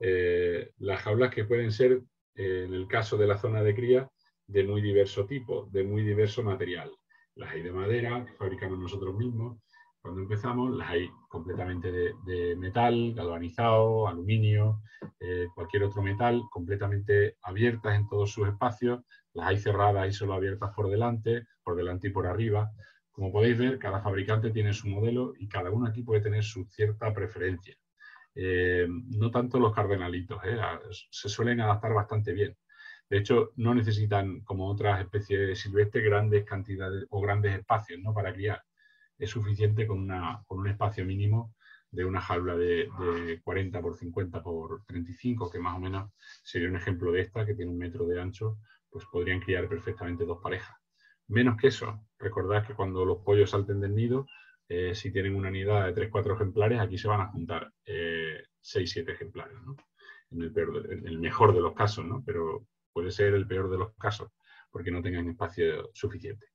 las jaulas que pueden ser, en el caso de la zona de cría, de muy diverso tipo, de muy diverso material. Las hay de madera, que fabricamos nosotros mismos, cuando empezamos, las hay completamente de, metal, galvanizado, aluminio, eh, cualquier otro metal, completamente abiertas en todos sus espacios, las hay cerradas y solo abiertas por delante, por delante y por arriba. Como podéis ver, cada fabricante tiene su modelo y cada uno aquí puede tener su cierta preferencia. Eh, no tanto los cardenalitos, eh, se suelen adaptar bastante bien. De hecho, no necesitan, como otras especies silvestres, grandes cantidades o grandes espacios ¿no? para criar es suficiente con, una, con un espacio mínimo de una jaula de, 40 por 50 por 35, que más o menos sería un ejemplo de esta, que tiene un metro de ancho, pues podrían criar perfectamente dos parejas. Menos que eso, recordad que cuando los pollos salten del nido, eh, si tienen una nidada de 3-4 ejemplares, aquí se van a juntar eh, 6-7 ejemplares, en, el en, el mejor de los casos, ¿no? pero puede ser el peor de los casos, porque no tengan espacio suficiente.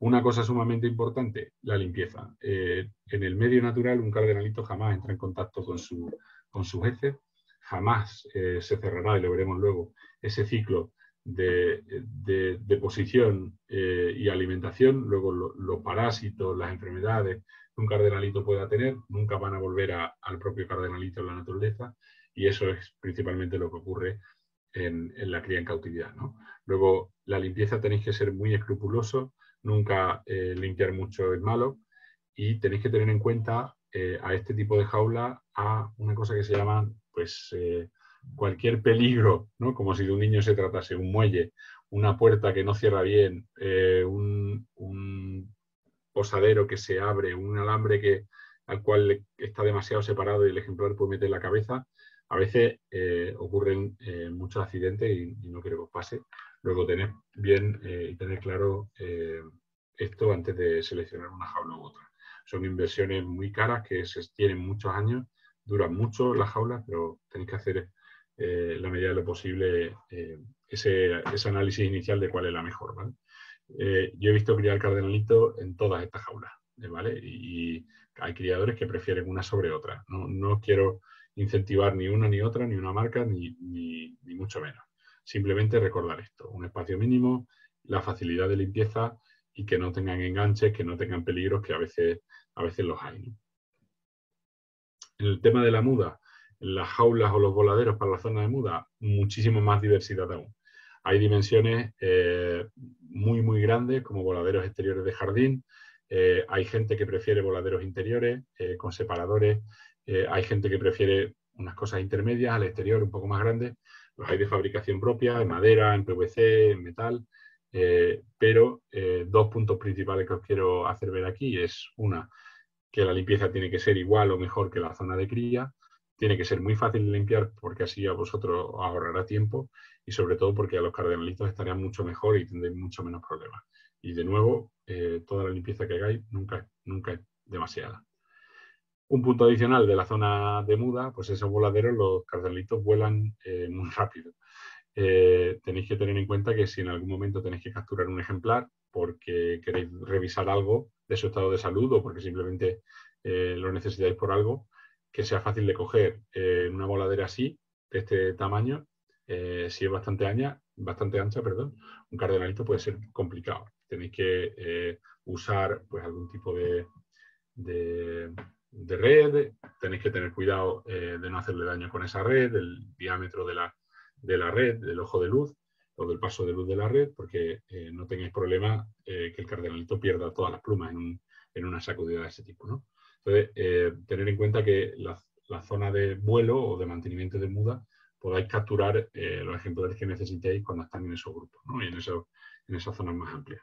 Una cosa sumamente importante, la limpieza. Eh, en el medio natural, un cardenalito jamás entra en contacto con, su, con sus heces, jamás eh, se cerrará, y lo veremos luego, ese ciclo de, de deposición eh, y alimentación, luego los parásitos, las enfermedades que un cardenalito pueda tener, nunca van a volver al propio cardenalito en la naturaleza, y eso es principalmente lo que ocurre en, la cría en cautividad. ¿no? Luego, la limpieza tenéis que ser muy escrupulosos, nunca eh, limpiar mucho es malo y tenéis que tener en cuenta eh, a este tipo de jaula a una cosa que se llama pues cualquier peligro, ¿no? como si de un niño se tratase, un muelle, una puerta que no cierra bien, un, posadero que se abre, un alambre que, al cual está demasiado separado y el ejemplar puede meter la cabeza. A veces ocurren muchos accidentes y, no quiero que os pase. Luego tener bien eh, y tener claro eh, esto antes de seleccionar una jaula u otra. Son inversiones muy caras que se tienen muchos años, duran mucho las jaulas, pero tenéis que hacer eh, la medida de lo posible ese, análisis inicial de cuál es la mejor. yo he visto criar cardenalito en todas estas jaulas, ¿vale? Y hay criadores que prefieren una sobre otra. No, quiero incentivar ni una ni otra, ni una marca, ni mucho menos. Simplemente recordar esto, un espacio mínimo, la facilidad de limpieza y que no tengan enganches, que no tengan peligros, que a veces, a veces los hay. El tema de la muda, las jaulas o los voladeros para la zona de muda, muchísimo más diversidad aún. Hay dimensiones eh, muy, muy grandes, como voladeros exteriores de jardín. Eh, hay gente que prefiere voladeros interiores eh, con separadores. hay gente que prefiere unas cosas intermedias al exterior, un poco más grandes. Los hay de fabricación propia, en madera, en PVC, en metal, pero dos puntos principales que os quiero hacer ver aquí es una, que la limpieza tiene que ser igual o mejor que la zona de cría, tiene que ser muy fácil de limpiar porque así a vosotros os ahorrará tiempo y sobre todo porque a los cardenalitos estarían mucho mejor y tendréis mucho menos problemas. Y de nuevo, eh, toda la limpieza que hagáis nunca, nunca es demasiada. Un punto adicional de la zona de muda, pues esos voladeros, los cardenalitos vuelan eh, muy rápido. Eh, tenéis que tener en cuenta que si en algún momento tenéis que capturar un ejemplar porque queréis revisar algo de su estado de salud o porque simplemente lo necesitáis por algo, que sea fácil de coger en una voladera así, de este tamaño, si es bastante ancha, bastante ancha, perdón, un cardenalito puede ser complicado. Tenéis que usar pues, algún tipo de de red, tenéis que tener cuidado eh, de no hacerle daño con esa red, el diámetro de la, de la, red, del ojo de luz o del paso de luz de la red, porque eh, no tengáis problema eh, que el cardenalito pierda todas las plumas en, en, una sacudida de ese tipo. ¿no? Entonces, tener en cuenta que la, zona de vuelo o de mantenimiento de muda podáis capturar los ejemplares que necesitéis cuando están en esos grupos ¿no? y en, eso, en esas zonas más amplias.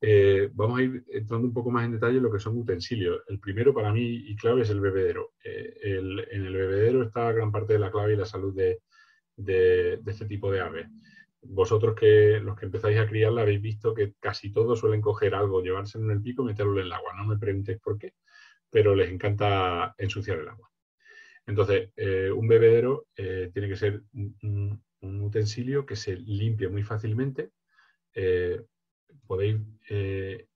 Eh, vamos a ir entrando un poco más en detalle en lo que son utensilios. El primero para mí y clave es el bebedero. Eh, en el bebedero está gran parte de la clave y la salud de, este tipo de aves. Vosotros que los que empezáis a criarla habéis visto que casi todos suelen coger algo, llevárselo en el pico y meterlo en el agua. No me preguntéis por qué, pero les encanta ensuciar el agua. Entonces, eh, un bebedero tiene que ser un, utensilio que se limpie muy fácilmente, podéis, eh,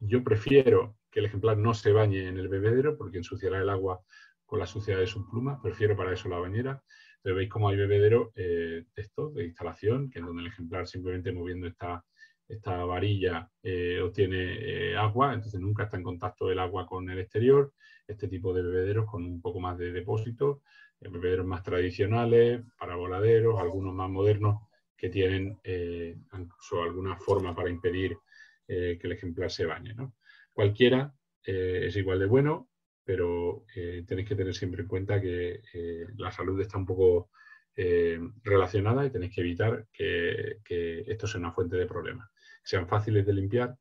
yo prefiero que el ejemplar no se bañe en el bebedero porque ensuciará el agua con la suciedad de sus plumas, prefiero para eso la bañera. Entonces veis cómo hay bebederos eh, de estos, de instalación, que en donde el ejemplar simplemente moviendo esta, esta varilla eh, obtiene eh, agua, entonces nunca está en contacto el agua con el exterior. Este tipo de bebederos con un poco más de depósito, bebederos más tradicionales, para voladeros, algunos más modernos que tienen alguna forma para impedir que el ejemplar se bañe. Cualquiera es igual de bueno, pero eh, tenéis que tener siempre en cuenta que eh, la salud está un poco eh, relacionada y tenéis que evitar que, esto sea una fuente de problemas. Sean fáciles de limpiar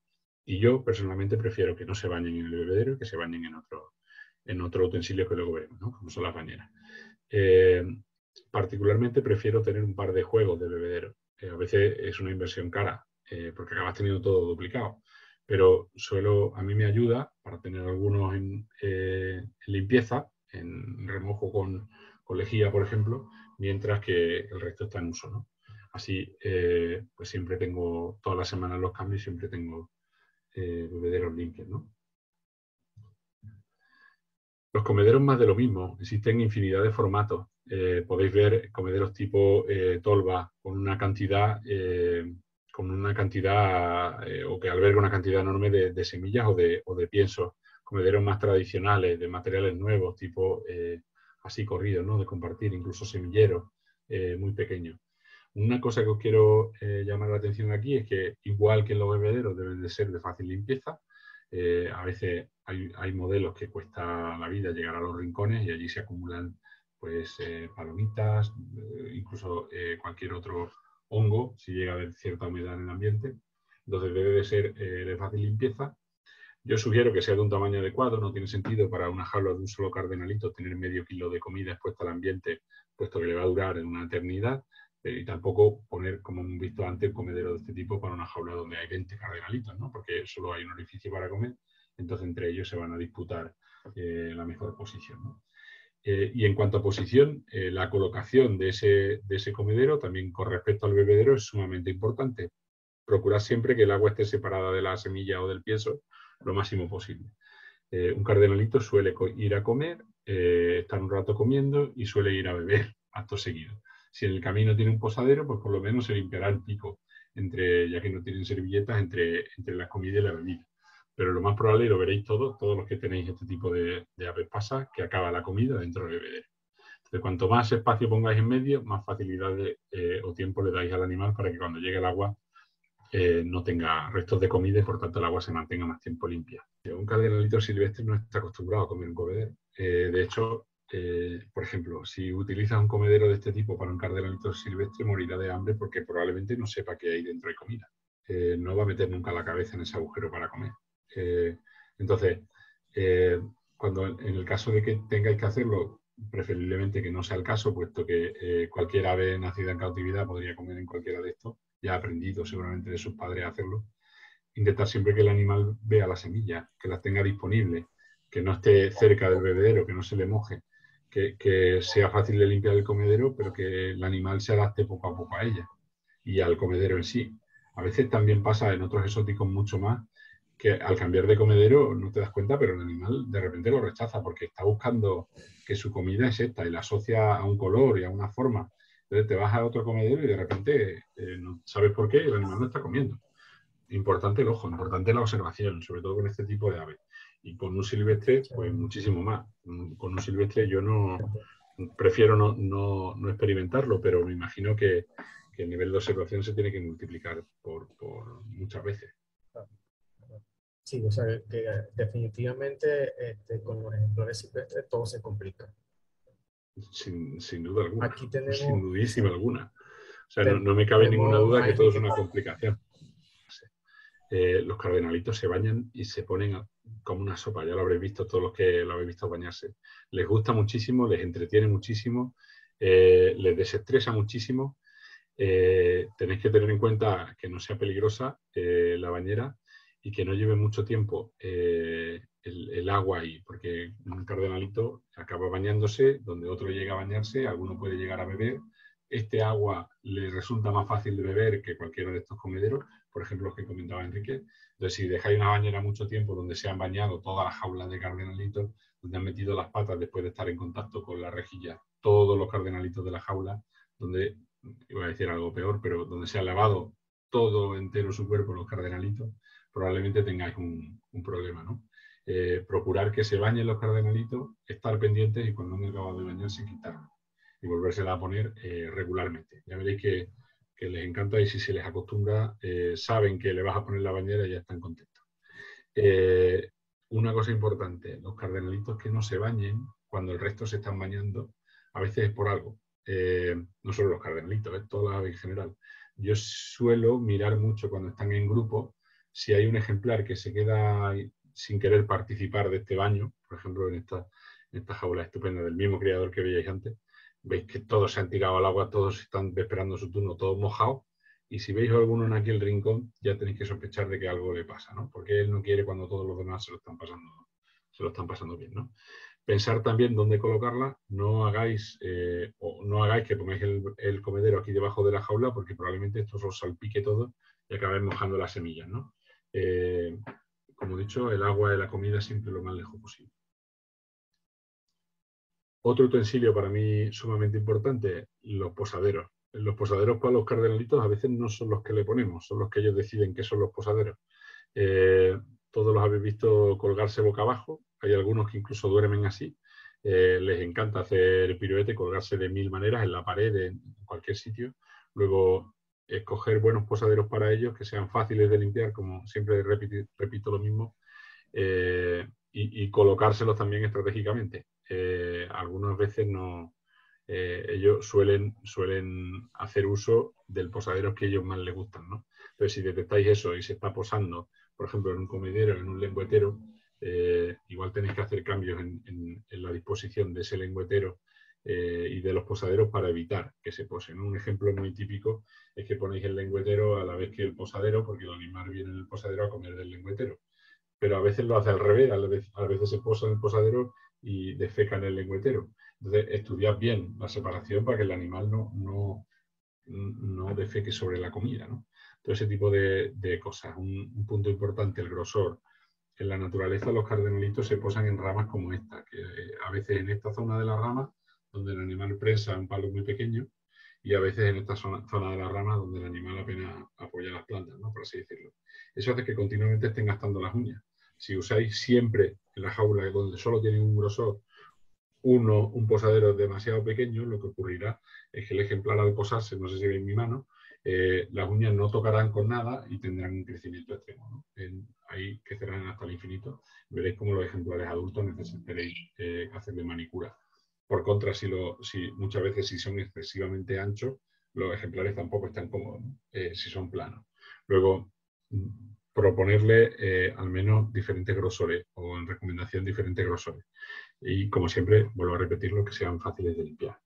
y yo personalmente prefiero que no se bañen en el bebedero y que se bañen en otro, en otro utensilio que luego veremos, como son las bañeras. particularmente prefiero tener un par de juegos de bebedero. a veces es una inversión cara porque acabas teniendo todo duplicado pero suelo, a mí me ayuda para tener algunos en, eh, limpieza, en remojo con, lejía, por ejemplo, mientras que el resto está en uso. Así, eh, pues siempre tengo, todas las semanas los cambios, siempre tengo eh, bebederos limpios. Los comederos más de lo mismo, existen infinidad de formatos. podéis ver comederos tipo tolva con una cantidad con una cantidad eh, o que alberga una cantidad enorme de, semillas o de, o de, piensos, comederos más tradicionales, de materiales nuevos, tipo eh, así corridos, ¿no? de compartir, incluso semilleros eh, muy pequeños. Una cosa que os quiero llamar la atención aquí es que igual que los bebederos deben de ser de fácil limpieza, a veces hay, hay, modelos que cuesta la vida llegar a los rincones y allí se acumulan pues palomitas, incluso cualquier otro hongo, si llega a haber cierta humedad en el ambiente. Entonces debe de ser eh, de fácil limpieza. Yo sugiero que sea de un tamaño adecuado, no tiene sentido para una jaula de un solo cardenalito tener medio kilo de comida expuesta al ambiente, puesto que le va a durar en una eternidad, eh, y tampoco poner, como hemos visto antes, el comedero de este tipo para una jaula donde hay 20 cardenalitos, ¿no? porque solo hay un orificio para comer, entonces entre ellos se van a disputar eh, la mejor posición. Eh, y en cuanto a posición, eh, la colocación de ese, de ese, comedero, también con respecto al bebedero, es sumamente importante. Procurar siempre que el agua esté separada de la semilla o del pienso lo máximo posible. Eh, un cardenalito suele ir a comer, estar un rato comiendo y suele ir a beber acto seguido. Si en el camino tiene un posadero, pues por lo menos se limpiará el pico, entre, ya que no tienen servilletas, entre, entre la comida y la bebida pero lo más probable, y lo veréis todos, todos los que tenéis este tipo de, aves pasa, que acaba la comida dentro del bebedero. Entonces, cuanto más espacio pongáis en medio, más facilidad eh, o tiempo le dais al animal para que cuando llegue el agua eh, no tenga restos de comida y por tanto el agua se mantenga más tiempo limpia. Un cardenalito silvestre no está acostumbrado a comer un comedero. Eh, de hecho, por ejemplo, si utilizas un comedero de este tipo para un cardenalito silvestre, morirá de hambre porque probablemente no sepa que hay dentro de comida. no va a meter nunca la cabeza en ese agujero para comer. Eh, entonces, eh, cuando en el caso de que tengáis que hacerlo, preferiblemente que no sea el caso, puesto que eh, cualquier ave nacida en cautividad podría comer en cualquiera de estos, ya ha aprendido seguramente de sus padres a hacerlo. Intentar siempre que el animal vea la semilla, que las tenga disponibles, que no esté cerca del bebedero, que no se le moje, que, que sea fácil de limpiar el comedero, pero que el animal se adapte poco a poco a ella y al comedero en sí. A veces también pasa en otros exóticos mucho más que al cambiar de comedero no te das cuenta, pero el animal de repente lo rechaza porque está buscando que su comida es esta y la asocia a un color y a una forma. Entonces te vas a otro comedero y de repente eh, no sabes por qué el animal no está comiendo. Importante el ojo, importante la observación, sobre todo con este tipo de aves. Y con un silvestre, pues muchísimo más. Con un silvestre yo no prefiero no, no, experimentarlo, pero me imagino que, el nivel de observación se tiene que multiplicar por, por muchas veces. Sí, o sea, que definitivamente este, con los ejemplares silvestres todo se complica. Sin, sin duda alguna. Aquí tenemos, sin dudísima alguna. O sea, no, me cabe ninguna duda que todo es una complicación. Eh, los cardenalitos se bañan y se ponen como una sopa. Ya lo habréis visto todos los que lo habéis visto bañarse. Les gusta muchísimo, les entretiene muchísimo, eh, les desestresa muchísimo. Eh, tenéis que tener en cuenta que no sea peligrosa la bañera y que no lleve mucho tiempo eh, el, agua ahí, porque un cardenalito acaba bañándose, donde otro llega a bañarse, alguno puede llegar a beber, este agua le resulta más fácil de beber que cualquiera de estos comederos, por ejemplo, los que comentaba Enrique. Entonces, si dejáis una bañera mucho tiempo donde se han bañado todas las jaulas de cardenalitos, donde han metido las patas después de estar en contacto con la rejilla, todos los cardenalitos de la jaula, donde, iba a decir algo peor, pero donde se ha lavado todo entero su cuerpo los cardenalitos, probablemente tengáis un, problema, ¿no? Eh, procurar que se bañen los cardenalitos, estar pendientes y cuando han acabado de bañarse, quitarlo y volvérsela a poner eh, regularmente. Ya veréis que, les encanta y si se les acostumbra, eh, saben que le vas a poner la bañera y ya están contentos. Una cosa importante, los cardenalitos que no se bañen cuando el resto se están bañando, a veces es por algo. no solo los cardenalitos, todas las en general. Yo suelo mirar mucho cuando están en grupo si hay un ejemplar que se queda sin querer participar de este baño, por ejemplo, en esta, en esta jaula estupenda del mismo criador que veíais antes, veis que todos se han tirado al agua, todos están esperando su turno, todos mojados. Y si veis a alguno en aquel rincón, ya tenéis que sospechar de que algo le pasa, ¿no? Porque él no quiere cuando todos los demás se lo están pasando, se lo están pasando bien, ¿no? Pensar también dónde colocarla, no hagáis, eh, o no hagáis que pongáis el, comedero aquí debajo de la jaula, porque probablemente esto os salpique todo y acabéis mojando las semillas, ¿no? Eh, como he dicho, el agua de la comida siempre lo más lejos posible. Otro utensilio para mí sumamente importante, los posaderos. Los posaderos para los cardenalitos a veces no son los que le ponemos, son los que ellos deciden que son los posaderos. Eh, todos los habéis visto colgarse boca abajo, hay algunos que incluso duermen así. Eh, les encanta hacer piruete, colgarse de mil maneras en la pared, en cualquier sitio. Luego, escoger buenos posaderos para ellos que sean fáciles de limpiar, como siempre repito, lo mismo, eh, y, colocárselos también estratégicamente. Eh, algunas veces no, eh, ellos suelen, suelen hacer uso del posadero que ellos más les gustan. Entonces, si detectáis eso y se está posando, por ejemplo, en un comedero, en un lengüetero, igual tenéis que hacer cambios en, la disposición de ese lengüetero y de los posaderos para evitar que se posen. Un ejemplo muy típico es que ponéis el lengüetero a la vez que el posadero, porque el animal viene en el posadero a comer del lengüetero. Pero a veces lo hace al revés, a veces se posa en el posadero y defecan el lengüetero. Entonces, estudiad bien la separación para que el animal no, no, no defeque sobre la comida. ¿no? Todo ese tipo de, cosas. Un, punto importante, el grosor. En la naturaleza los cardenalitos se posan en ramas como esta, que eh, a veces en esta zona de la rama, donde el animal prensa un palo muy pequeño, y a veces en esta zona, de la rama donde el animal apenas apoya las plantas, ¿no? por así decirlo. Eso hace que continuamente estén gastando las uñas si usáis siempre en la jaula donde solo tiene un grosor uno, un posadero demasiado pequeño, lo que ocurrirá es que el ejemplar al posarse, no sé si veis mi mano, eh, las uñas no tocarán con nada y tendrán un crecimiento extremo. ahí crecerán hasta el infinito. Veréis cómo los ejemplares adultos necesitaréis eh, hacerle manicura. Por contra, si, muchas veces si son excesivamente anchos, los ejemplares tampoco están cómodos, eh, si son planos. Luego, proponerle eh, al menos diferentes grosores o en recomendación diferentes grosores. Y como siempre, vuelvo a repetirlo, que sean fáciles de limpiar.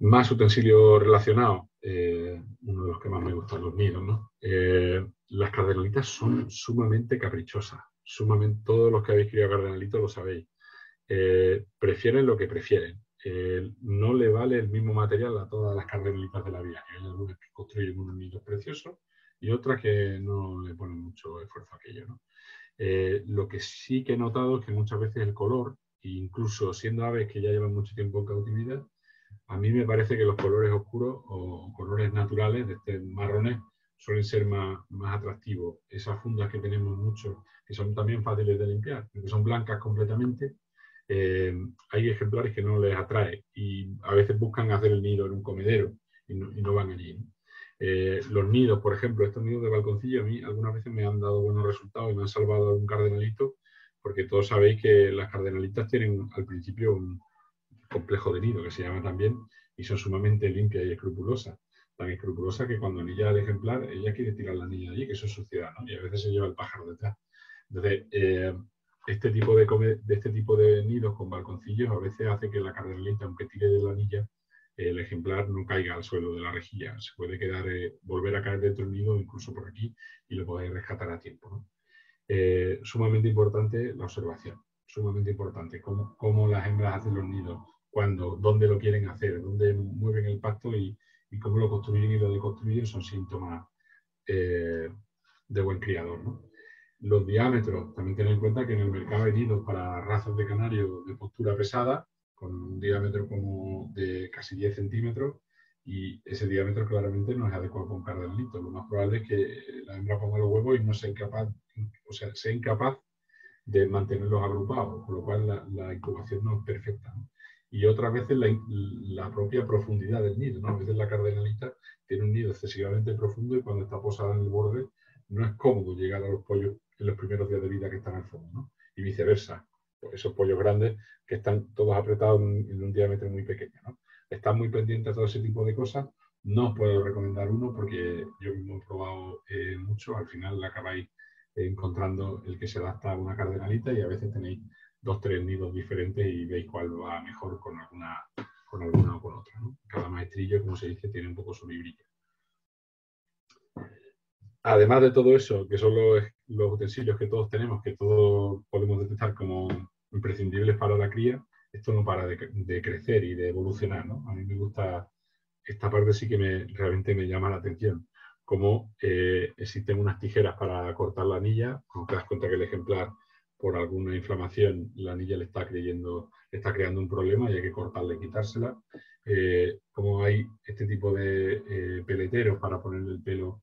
Más utensilios relacionados, eh, uno de los que más me gustan, los nidos. ¿no? Las cardenalitas son sumamente caprichosas. Sumamente, todos los que habéis criado cardenalitos lo sabéis. Prefieren lo que prefieren. no le vale el mismo material a todas las cardenalitas de la vida. Hay algunas que construyen unos nidos preciosos y otras que no le ponen mucho esfuerzo a aquello. Eh, lo que sí que he notado es que muchas veces el color, incluso siendo aves que ya llevan mucho tiempo en cautividad, a mí me parece que los colores oscuros o colores naturales de este marrones suelen ser más, más atractivos. Esas fundas que tenemos muchos, que son también fáciles de limpiar, que son blancas completamente, eh, hay ejemplares que no les atrae y a veces buscan hacer el nido en un comedero y no, y no van allí. Eh, los nidos, por ejemplo, estos nidos de balconcillo, a mí algunas veces me han dado buenos resultados y me han salvado un cardenalito, porque todos sabéis que las cardenalitas tienen al principio un complejo de nido, que se llama también, y son sumamente limpias y escrupulosas. Tan escrupulosas que cuando anilla el ejemplar, ella quiere tirar la niña allí, que eso es suciedad, ¿no? Y a veces se lleva el pájaro detrás. Entonces, eh, este, tipo de, este tipo de nidos con balconcillos a veces hace que la cardenalita, aunque tire de la anilla, el ejemplar no caiga al suelo de la rejilla. Se puede quedar, eh, volver a caer dentro del nido, incluso por aquí, y lo podéis rescatar a tiempo. Eh, sumamente importante la observación, sumamente importante. Cómo, cómo, las hembras hacen los nidos, cuando, dónde lo quieren hacer, dónde mueven el pacto y, cómo lo construyen y lo deconstruyen son síntomas eh, de buen criador. Los diámetros, también ten en cuenta que en el mercado hay nidos para razas de canario de postura pesada, con un diámetro como de casi 10 centímetros, y ese diámetro claramente no es adecuado para un cardenalito. Lo más probable es que la hembra ponga los huevos y no sea incapaz, o sea, sea incapaz de mantenerlos agrupados, con lo cual la, incubación no es perfecta. Y otras veces la, propia profundidad del nido, ¿no? A veces la cardenalita tiene un nido excesivamente profundo y cuando está posada en el borde no es cómodo llegar a los pollos en los primeros días de vida que están al fondo, ¿no? Y viceversa, pues esos pollos grandes que están todos apretados en, un diámetro muy pequeño, ¿no? Están muy pendientes a todo ese tipo de cosas. No os puedo recomendar uno porque yo mismo he probado eh, mucho, al final acabáis encontrando el que se adapta a una cardenalita y a veces tenéis dos, tres nidos diferentes y veis cuál va mejor con alguna, con alguna o con otra. Cada maestrillo, como se dice, tiene un poco su librillo. Además de todo eso, que son los, utensilios que todos tenemos, que todos podemos detectar como imprescindibles para la cría, esto no para de, crecer y de evolucionar. ¿no? A mí me gusta, esta parte sí que me, realmente me llama la atención como eh, existen unas tijeras para cortar la anilla, como te das cuenta que el ejemplar, por alguna inflamación, la anilla le está, creyendo, está creando un problema y hay que cortarla y quitársela. Eh, como hay este tipo de eh, peleteros para ponerle el pelo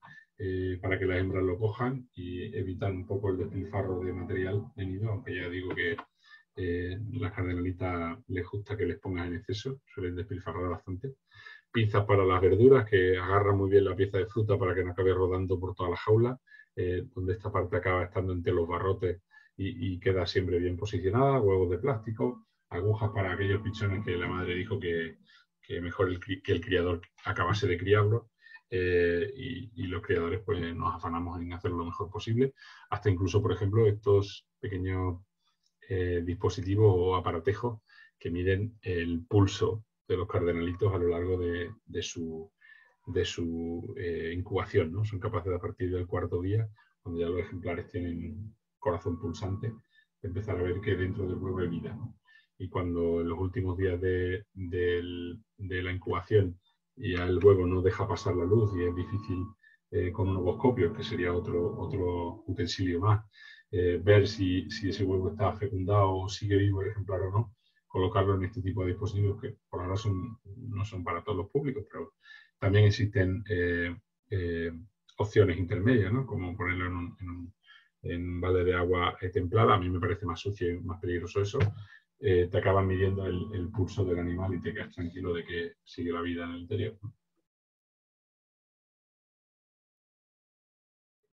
para que las hembras lo cojan y evitar un poco el despilfarro de material de nido, aunque ya digo que las cardenalitas les gusta que les pongan en exceso, suelen despilfarrar bastante pinzas para las verduras que agarran muy bien la pieza de fruta para que no acabe rodando por toda la jaula, eh, donde esta parte acaba estando entre los barrotes y, queda siempre bien posicionada, huevos de plástico, agujas para aquellos pichones que la madre dijo que, mejor el, que el criador acabase de criarlo. Eh, y, los criadores pues nos afanamos en hacerlo lo mejor posible, hasta incluso, por ejemplo, estos pequeños eh, dispositivos o aparatejos que miden el pulso de los cardenalitos a lo largo de, su, de su eh, incubación. ¿no? Son capaces de a partir del cuarto día, cuando ya los ejemplares tienen corazón pulsante, empezar a ver que dentro del huevo hay vida. Y cuando en los últimos días de, la incubación ya el huevo no deja pasar la luz y es difícil eh, con un ovoscopio, que sería otro, otro utensilio más, eh, ver si, si, ese huevo está fecundado o sigue vivo el ejemplar o no, colocarlo en este tipo de dispositivos que por ahora son, no son para todos los públicos, pero también existen eh, eh, opciones intermedias, ¿no? como ponerlo en un, en balde de agua templada, a mí me parece más sucio y más peligroso eso, eh, te acaban midiendo el, pulso del animal y te quedas tranquilo de que sigue la vida en el interior.